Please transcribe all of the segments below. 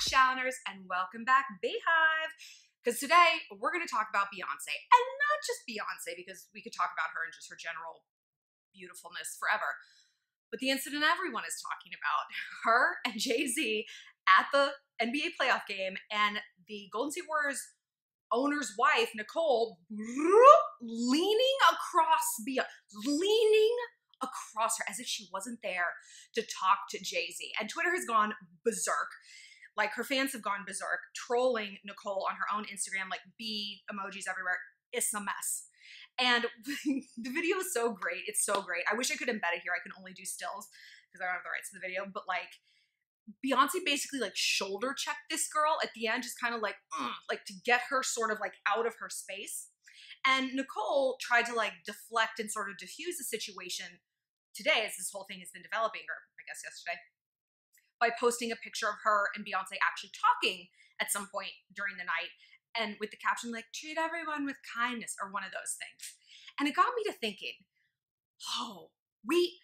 back, Shalloners, and welcome back, Beyhive. Because today we're going to talk about Beyonce, and not just Beyonce, because we could talk about her and just her general beautifulness forever, but the incident everyone is talking about her and Jay Z at the NBA playoff game, and the Golden State Warriors owner's wife, Nicole, leaning across Beyonce, leaning across her as if she wasn't there to talk to Jay Z. And Twitter has gone berserk. Like her fans have gone berserk, trolling Nicole on her own Instagram, like bee emojis everywhere. It's a mess. And the video is so great. It's so great. I wish I could embed it here. I can only do stills because I don't have the rights to the video. But like Beyonce basically like shoulder checked this girl at the end, just kind of like, mm, like to get her sort of like out of her space. And Nicole tried to like deflect and sort of diffuse the situation today, as this whole thing has been developing, or I guess yesterday, by posting a picture of her and Beyonce actually talking at some point during the night and with the caption like treat everyone with kindness or one of those things. And it got me to thinking, oh, we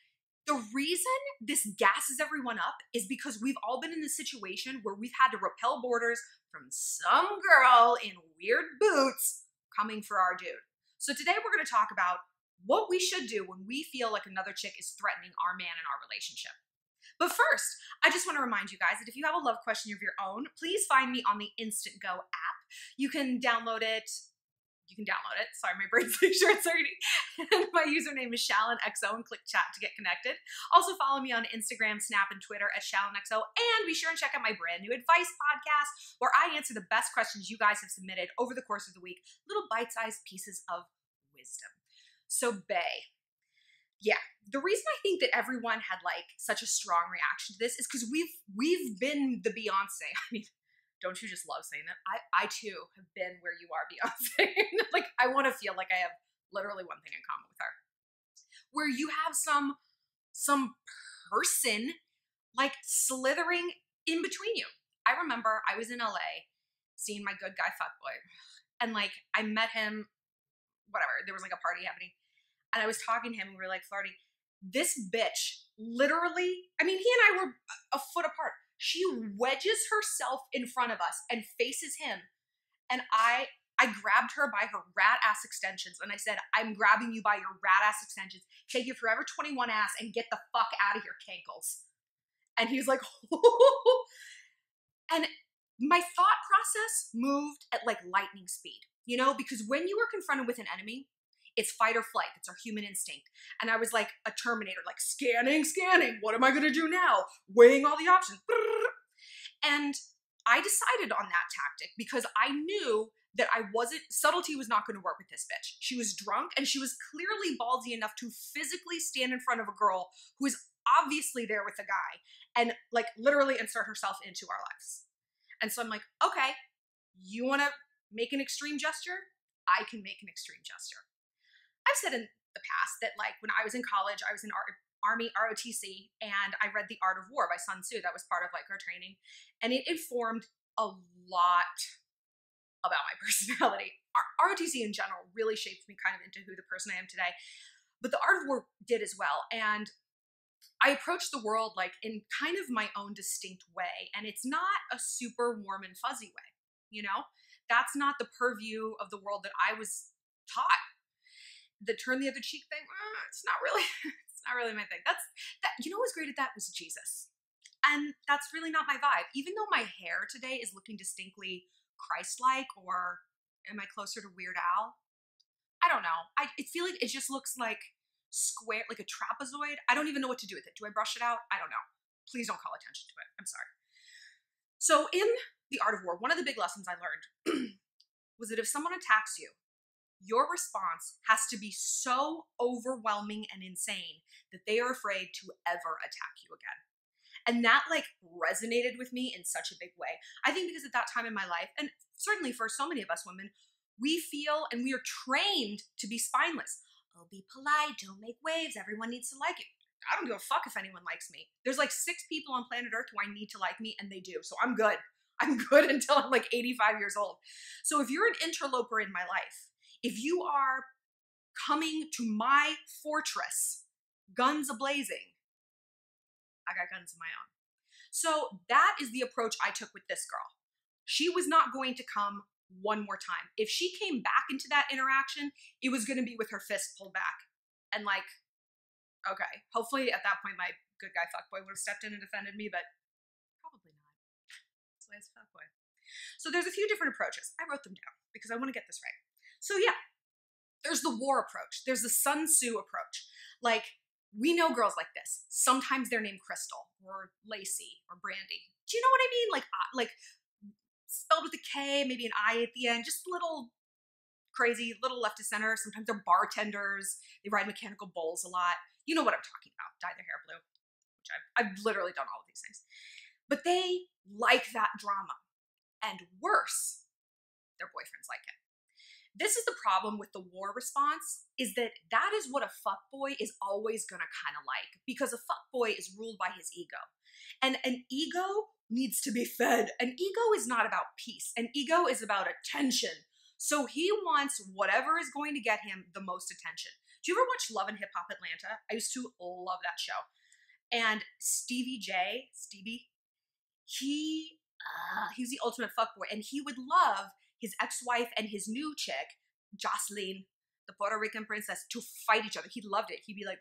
the reason this gasses everyone up is because we've all been in this situation where we've had to repel boarders from some girl in weird boots coming for our dude. So today we're going to talk about what we should do when we feel like another chick is threatening our man in our relationship. But first, I just want to remind you guys that if you have a love question of your own, please find me on the Instant Go app. You can download it. You can download it. Sorry, my brain's short circuiting. my username is ShallonXO and click chat to get connected. Also, follow me on Instagram, Snap, and Twitter at ShallonXO. And be sure and check out my brand new advice podcast where I answer the best questions you guys have submitted over the course of the week. Little bite sized pieces of wisdom. So, Bay, yeah, the reason I think that everyone had like such a strong reaction to this is because we've we've been the Beyonce. I mean, don't you just love saying that? I I too have been where you are, Beyonce. like I want to feel like I have literally one thing in common with her, where you have some some person like slithering in between you. I remember I was in LA seeing my good guy fuckboy, and like I met him whatever. There was like a party happening. And I was talking to him we were like flirting. This bitch literally, I mean, he and I were a foot apart. She wedges herself in front of us and faces him. And I I grabbed her by her rat ass extensions and I said, I'm grabbing you by your rat ass extensions. Take your forever 21 ass and get the fuck out of here, cankles. And he's like, and my thought process moved at like lightning speed you know, because when you are confronted with an enemy, it's fight or flight. It's our human instinct. And I was like a Terminator, like scanning, scanning. What am I going to do now? Weighing all the options. And I decided on that tactic because I knew that I wasn't, subtlety was not going to work with this bitch. She was drunk and she was clearly ballsy enough to physically stand in front of a girl who is obviously there with a guy and like literally insert herself into our lives. And so I'm like, okay, you want to make an extreme gesture, I can make an extreme gesture. I've said in the past that like when I was in college, I was in art, Army ROTC and I read The Art of War by Sun Tzu. That was part of like our training. And it informed a lot about my personality. ROTC in general really shaped me kind of into who the person I am today. But The Art of War did as well. And I approached the world like in kind of my own distinct way. And it's not a super warm and fuzzy way, you know? that's not the purview of the world that I was taught. The turn the other cheek thing, uh, it's not really, it's not really my thing. That's that. You know who was great at that was Jesus, and that's really not my vibe. Even though my hair today is looking distinctly Christ-like, or am I closer to Weird Al? I don't know. I feel like it just looks like square, like a trapezoid. I don't even know what to do with it. Do I brush it out? I don't know. Please don't call attention to it. I'm sorry. So in the art of war, one of the big lessons I learned was that if someone attacks you, your response has to be so overwhelming and insane that they are afraid to ever attack you again. And that like resonated with me in such a big way. I think because at that time in my life, and certainly for so many of us women, we feel and we are trained to be spineless. Oh, be polite, don't make waves, everyone needs to like you. I don't give a fuck if anyone likes me. There's like six people on planet Earth who I need to like me, and they do. So I'm good. I'm good until I'm like 85 years old. So if you're an interloper in my life, if you are coming to my fortress, guns ablazing, I got guns of my own. So that is the approach I took with this girl. She was not going to come one more time. If she came back into that interaction, it was going to be with her fist pulled back. And like, okay, hopefully at that point my good guy fuckboy would have stepped in and defended me, but probably not. That's why it's fuckboy. So there's a few different approaches. I wrote them down because I want to get this right. So yeah, there's the war approach. There's the Sun Tzu approach. Like, we know girls like this. Sometimes they're named Crystal or Lacey or Brandy. Do you know what I mean? Like, uh, like spelled with a K, maybe an I at the end, just little crazy, little left to center. Sometimes they're bartenders. They ride mechanical bulls a lot. You know what I'm talking about. Dye their hair blue, which I've, I've literally done all of these things. But they like that drama. And worse, their boyfriends like it. This is the problem with the war response is that that is what a fuckboy is always going to kind of like because a fuckboy is ruled by his ego. And an ego needs to be fed. An ego is not about peace. An ego is about attention. So he wants whatever is going to get him the most attention. Do you ever watch Love and Hip Hop Atlanta? I used to love that show. And Stevie J, Stevie, he uh, he's the ultimate fuckboy, and he would love his ex-wife and his new chick, Joseline, the Puerto Rican princess, to fight each other. He loved it. He'd be like,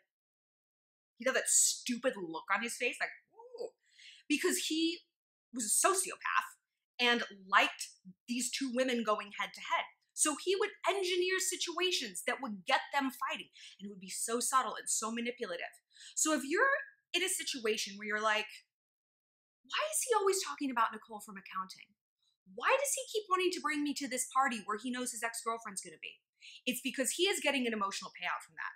he'd have that stupid look on his face, like, ooh, because he was a sociopath and liked these two women going head to head. So he would engineer situations that would get them fighting, and it would be so subtle and so manipulative. So if you're in a situation where you're like, why is he always talking about Nicole from accounting? Why does he keep wanting to bring me to this party where he knows his ex girlfriend's gonna be? It's because he is getting an emotional payout from that.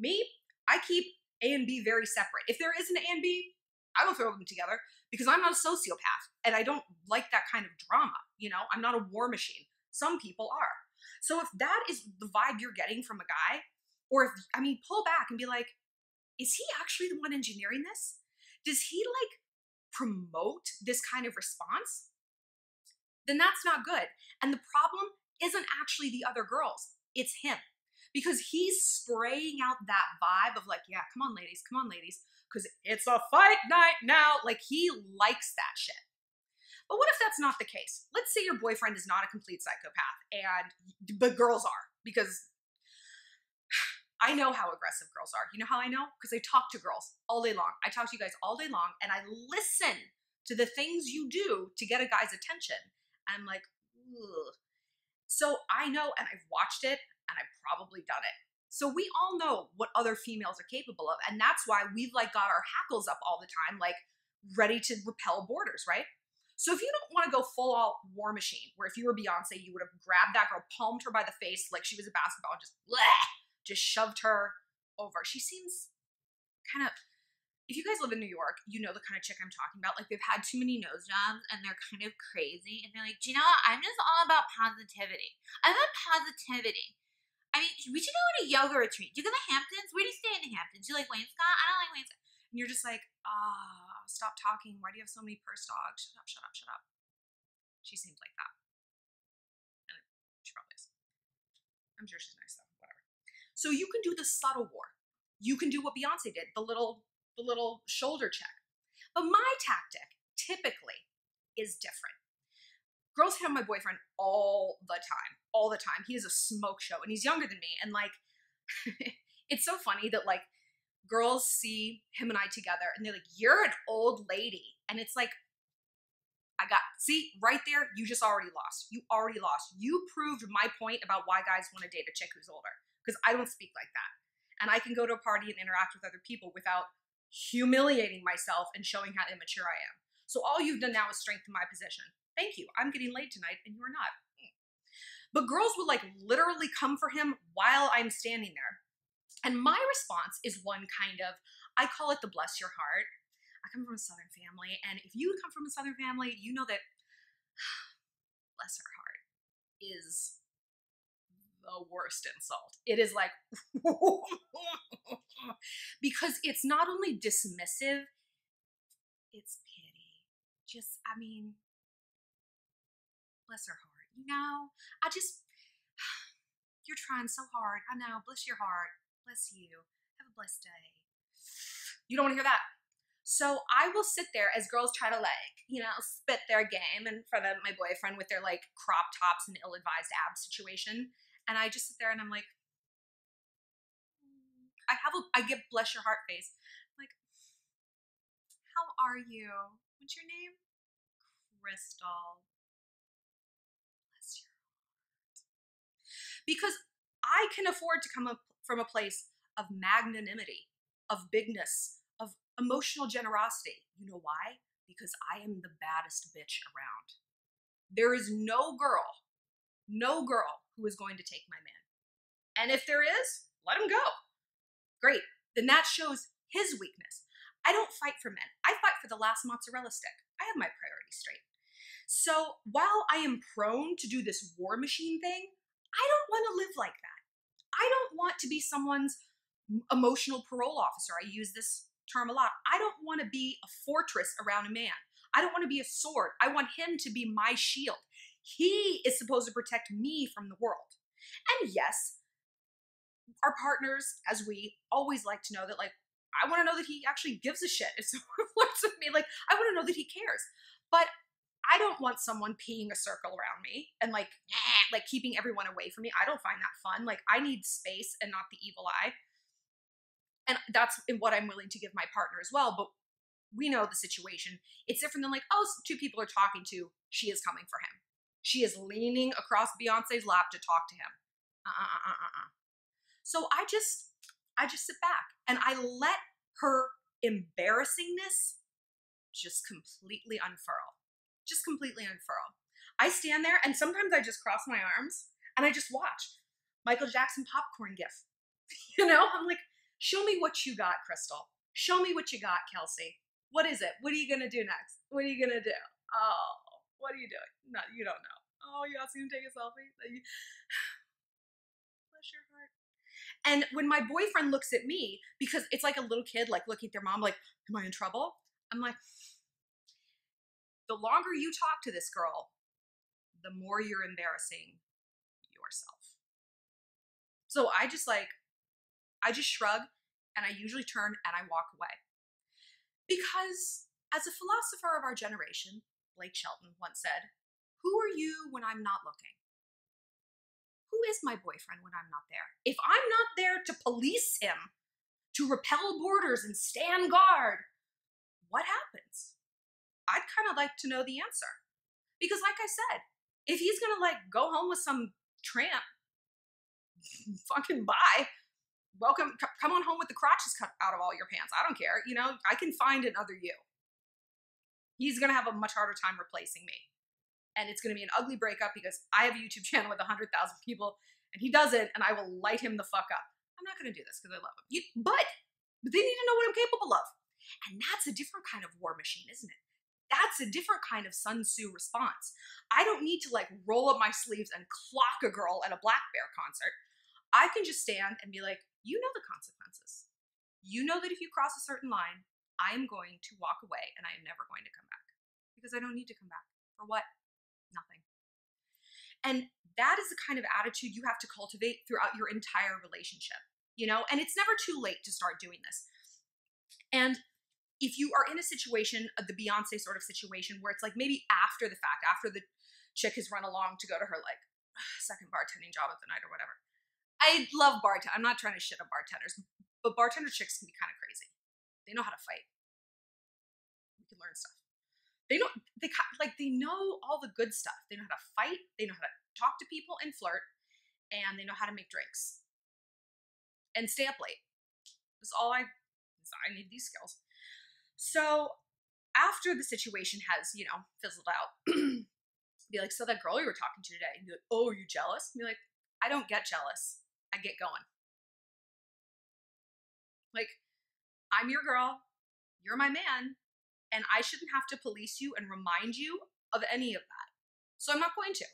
Me, I keep A and B very separate. If there is an A and B, I will throw them together because I'm not a sociopath and I don't like that kind of drama. You know, I'm not a war machine. Some people are. So if that is the vibe you're getting from a guy, or if, I mean, pull back and be like, is he actually the one engineering this? Does he like promote this kind of response? Then that's not good. And the problem isn't actually the other girls, it's him. Because he's spraying out that vibe of like, yeah, come on, ladies, come on, ladies because it's a fight night now. Like he likes that shit. But what if that's not the case? Let's say your boyfriend is not a complete psychopath and but girls are because I know how aggressive girls are. You know how I know? Because I talk to girls all day long. I talk to you guys all day long and I listen to the things you do to get a guy's attention. I'm like, Ugh. so I know and I've watched it and I've probably done it. So we all know what other females are capable of. And that's why we've like got our hackles up all the time, like ready to repel boarders, right? So if you don't want to go full all war machine, where if you were Beyonce, you would have grabbed that girl, palmed her by the face like she was a basketball, and just bleh, just shoved her over. She seems kind of if you guys live in New York, you know the kind of chick I'm talking about. Like they've had too many nose jobs and they're kind of crazy and they're like, do you know what? I'm just all about positivity. I'm about positivity. I mean, we should go on a yoga retreat. Do you go to the Hamptons? Where do you stay in the Hamptons? Do you like Wainscott? I don't like Wainscott. And you're just like, ah, oh, stop talking. Why do you have so many purse dogs? Shut up, shut up, shut up. She seems like that. And she probably is. I'm sure she's nice though. Whatever. So you can do the subtle war. You can do what Beyonce did, the little, the little shoulder check. But my tactic typically is different girls hit on my boyfriend all the time, all the time. He is a smoke show and he's younger than me. And like, it's so funny that like girls see him and I together and they're like, you're an old lady. And it's like, I got, see, right there, you just already lost. You already lost. You proved my point about why guys want to date a chick who's older because I don't speak like that. And I can go to a party and interact with other people without humiliating myself and showing how immature I am. So all you've done now is strengthen my position. Thank you. I'm getting laid tonight and you're not. But girls will like literally come for him while I'm standing there. And my response is one kind of, I call it the bless your heart. I come from a Southern family, and if you come from a Southern family, you know that bless her heart is the worst insult. It is like, because it's not only dismissive, it's pity. Just, I mean, bless her heart. You know, I just, you're trying so hard. I know. Bless your heart. Bless you. Have a blessed day. You don't want to hear that. So I will sit there as girls try to like, you know, spit their game in front of my boyfriend with their like crop tops and ill advised ab situation. And I just sit there and I'm like, mm, I have a, I get bless your heart face. I'm like, how are you? What's your name? Crystal. Bless your heart. Because I can afford to come up from a place of magnanimity, of bigness, of emotional generosity. You know why? Because I am the baddest bitch around. There is no girl, no girl who is going to take my man. And if there is, let him go. Great. Then that shows his weakness. I don't fight for men. I fight for the last mozzarella stick. I have my priorities straight. So while I am prone to do this war machine thing, I don't want to live like that. I don't want to be someone's emotional parole officer. I use this term a lot. I don't want to be a fortress around a man. I don't want to be a sword. I want him to be my shield. He is supposed to protect me from the world. And yes, our partners, as we always like to know that, like, I want to know that he actually gives a shit if someone flirts with me. Like, I want to know that he cares. But I don't want someone peeing a circle around me and like, like keeping everyone away from me. I don't find that fun. Like, I need space and not the evil eye. And that's what I'm willing to give my partner as well. But we know the situation. It's different than like, oh, two people are talking to, she is coming for him. She is leaning across Beyonce's lap to talk to him. Uh uh uh. So I just, I just sit back and I let her embarrassingness just completely unfurl. Just completely unfurl. I stand there and sometimes I just cross my arms and I just watch Michael Jackson popcorn gif. you know, I'm like, show me what you got, Crystal. Show me what you got, Kelsey. What is it? What are you gonna do next? What are you gonna do? Oh, what are you doing? No, you don't know. Oh, you asked him to take a selfie? Bless your heart. And when my boyfriend looks at me, because it's like a little kid, like looking at their mom, like, am I in trouble? I'm like, the longer you talk to this girl, the more you're embarrassing yourself. So I just like, I just shrug and I usually turn and I walk away. Because as a philosopher of our generation, Blake Shelton once said, Who are you when I'm not looking? Who is my boyfriend when I'm not there? If I'm not there to police him, to repel boarders and stand guard, what happens? I'd kind of like to know the answer. Because, like I said, if he's gonna like go home with some tramp, fucking bye. Welcome, come on home with the crotches cut out of all your pants. I don't care. You know, I can find another you. He's gonna have a much harder time replacing me and it's going to be an ugly breakup because I have a YouTube channel with 100,000 people and he doesn't, and I will light him the fuck up. I'm not going to do this because I love him. You, but, but they need to know what I'm capable of. And that's a different kind of war machine, isn't it? That's a different kind of Sun Tzu response. I don't need to like roll up my sleeves and clock a girl at a Black Bear concert. I can just stand and be like, you know the consequences. You know that if you cross a certain line, I am going to walk away and I am never going to come back because I don't need to come back. For what? nothing. And that is the kind of attitude you have to cultivate throughout your entire relationship, you know? And it's never too late to start doing this. And if you are in a situation, uh, the Beyonce sort of situation, where it's like maybe after the fact, after the chick has run along to go to her like second bartending job of the night or whatever. I love bartend. I'm not trying to shit on bartenders, but bartender chicks can be kind of crazy. They know how to fight. You can learn stuff they know they like they know all the good stuff. They know how to fight. They know how to talk to people and flirt, and they know how to make drinks and stay up late. That's all I. I need these skills. So after the situation has you know fizzled out, be like, so that girl you were talking to today, be like, oh, are you jealous? Be like, I don't get jealous. I get going. Like, I'm your girl. You're my man and I shouldn't have to police you and remind you of any of that. So I'm not going to.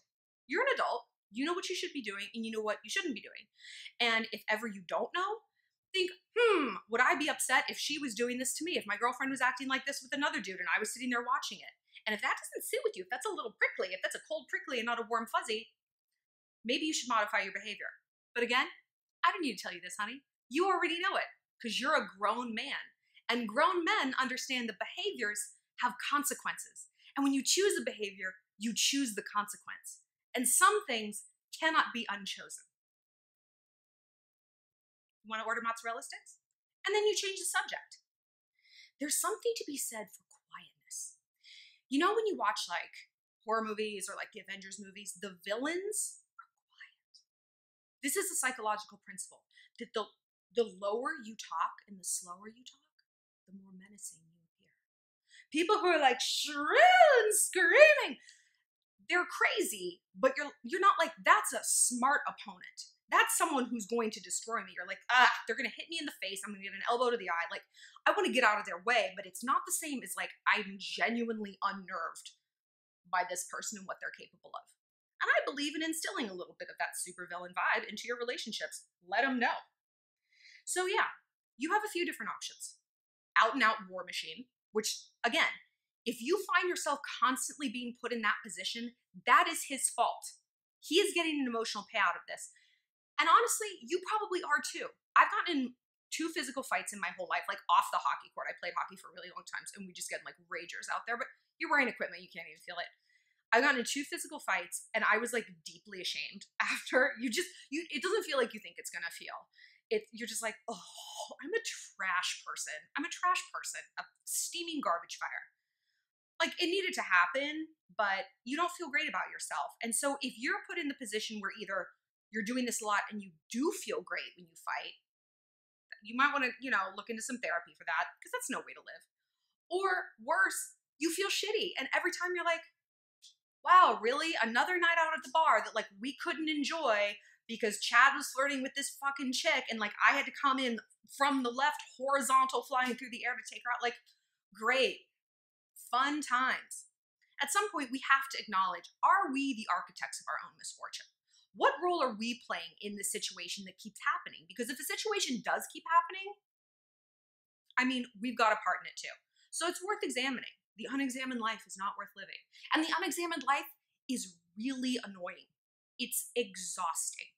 You're an adult. You know what you should be doing, and you know what you shouldn't be doing. And if ever you don't know, think, hmm, would I be upset if she was doing this to me? If my girlfriend was acting like this with another dude and I was sitting there watching it? And if that doesn't sit with you, if that's a little prickly, if that's a cold prickly and not a warm fuzzy, maybe you should modify your behavior. But again, I don't need to tell you this, honey. You already know it because you're a grown man And grown men understand that behaviors have consequences. And when you choose a behavior, you choose the consequence. And some things cannot be unchosen. You want to order mozzarella sticks? And then you change the subject. There's something to be said for quietness. You know, when you watch like horror movies or like the Avengers movies, the villains are quiet. This is a psychological principle that the, the lower you talk and the slower you talk, the more menacing you appear. People who are like shrill and screaming, they're crazy, but you're you're not like that's a smart opponent. That's someone who's going to destroy me. You're like, ah, they're gonna hit me in the face. I'm gonna get an elbow to the eye. Like, I want to get out of their way, but it's not the same as like I'm genuinely unnerved by this person and what they're capable of. And I believe in instilling a little bit of that supervillain vibe into your relationships. Let them know. So yeah, you have a few different options. Out and out war machine, which again, if you find yourself constantly being put in that position, that is his fault. He is getting an emotional payout of this. And honestly, you probably are too. I've gotten in two physical fights in my whole life, like off the hockey court. I played hockey for really long times and we just get like ragers out there, but you're wearing equipment, you can't even feel it. I got into two physical fights and I was like deeply ashamed after. You just you it doesn't feel like you think it's gonna feel. It you're just like, oh, I'm a trash person. I'm a trash person, a steaming garbage fire. Like it needed to happen, but you don't feel great about yourself. And so if you're put in the position where either you're doing this a lot and you do feel great when you fight, you might want to, you know, look into some therapy for that because that's no way to live. Or worse, you feel shitty. And every time you're like, wow, really? Another night out at the bar that like we couldn't enjoy because Chad was flirting with this fucking chick and like I had to come in from the left horizontal flying through the air to take her out. Like, great fun times. At some point, we have to acknowledge are we the architects of our own misfortune? What role are we playing in the situation that keeps happening? Because if the situation does keep happening, I mean, we've got a part in it too. So it's worth examining. The unexamined life is not worth living. And the unexamined life is really annoying. It's exhausting.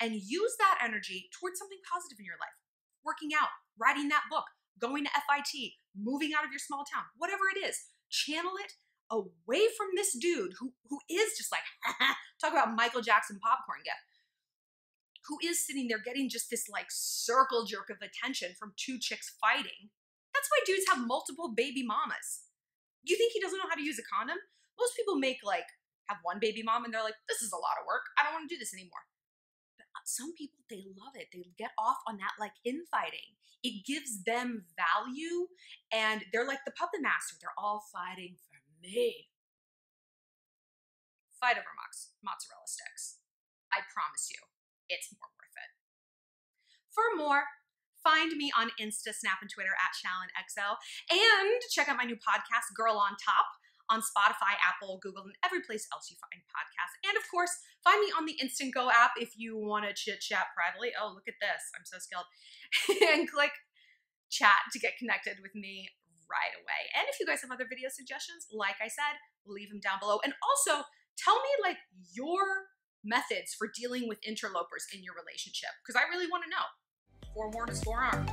And use that energy towards something positive in your life. Working out, writing that book, going to FIT, moving out of your small town, whatever it is, channel it away from this dude who who is just like talk about Michael Jackson popcorn gift. Who is sitting there getting just this like circle jerk of attention from two chicks fighting? That's why dudes have multiple baby mamas. You think he doesn't know how to use a condom? Most people make like have one baby mom and they're like, this is a lot of work. I don't want to do this anymore some people they love it they get off on that like infighting. It gives them value and they're like the puppet master. They're all fighting for me. Fight over mox- mozzarella sticks. I promise you it's more worth it. For more find me on insta snap and twitter at shallonxo and check out my new podcast girl on top on Spotify, Apple, Google, and every place else you find podcasts. And of course, find me on the Instant Go app if you want to chit chat privately. Oh, look at this. I'm so skilled. and click chat to get connected with me right away. And if you guys have other video suggestions, like I said, leave them down below. And also, tell me like your methods for dealing with interlopers in your relationship because I really want to know. Forewarned is forearmed.